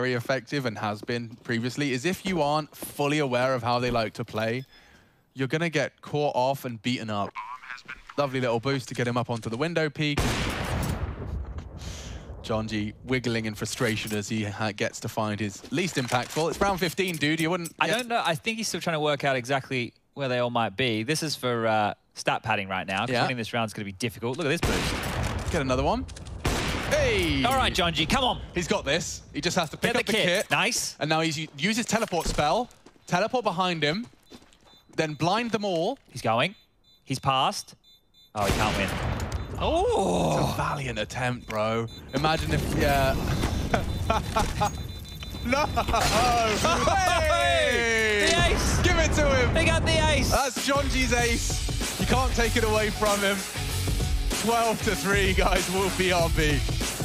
very effective and has been previously is if you aren't fully aware of how they like to play, you're going to get caught off and beaten up. Lovely little boost to get him up onto the window peek. John G wiggling in frustration as he gets to find his least impactful. It's round 15, dude. You wouldn't... I don't know. I think he's still trying to work out exactly where they all might be. This is for uh, stat padding right now, because yeah. winning this round is going to be difficult. Look at this boost. Get another one. Hey! All right, Jonji, come on. He's got this. He just has to pick Get up the, the kit. kit. Nice. And now he's used his teleport spell, teleport behind him, then blind them all. He's going. He's passed. Oh, he can't win. Oh! It's a oh. valiant attempt, bro. Imagine if, yeah. no! Hey! The ace! Give it to him! He got the ace! That's Jonji's ace. You can't take it away from him. 12 to 3, guys, will be RB.